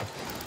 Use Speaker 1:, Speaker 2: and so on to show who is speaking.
Speaker 1: Gracias.